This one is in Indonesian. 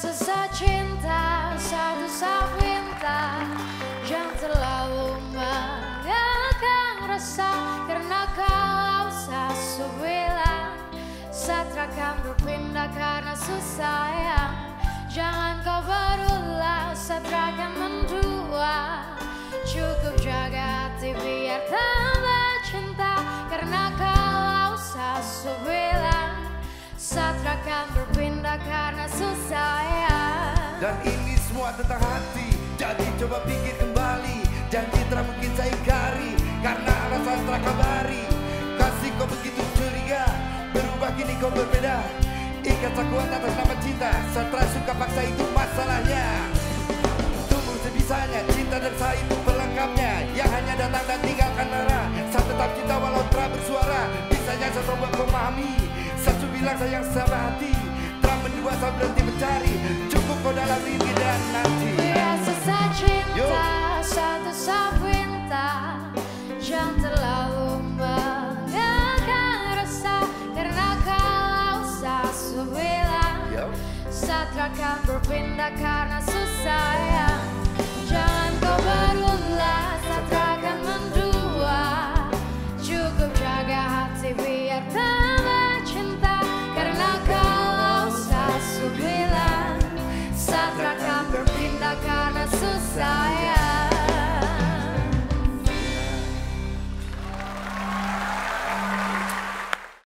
susah cinta Satu sapinta Jangan terlalu mengekang rasa. Karena kalau saya bilang Satrakan berpindah karena susah ya. Jangan kau berulang Satrakan berpindah karena susah ya. Dan ini semua tentang hati. Jadi coba pikir kembali. Janji tak mungkin saya ingkari. Karena alasan tak kabari. Kasih kau begitu curiga. Berubah kini kau berbeda. Ikat kuat atas nama cinta. Setelah suka paksa itu masalahnya. Tumbuh sebisanya Cinta dan saya itu pelengkapnya. Yang hanya datang dan tinggalkan bilang sayang sama hati Terang mendua sampai berhenti mencari. Cukup kau dalam mimpi dan nanti. Ya saya cinta satu-satu cinta, Jangan terlalu mengagak rasa. Karena kalau Saya sebilang Yo. Satra akan berpindah karena susah ya. Jangan kau berulah Satra akan mendua. Cukup jaga hati biar tak karena susah ya.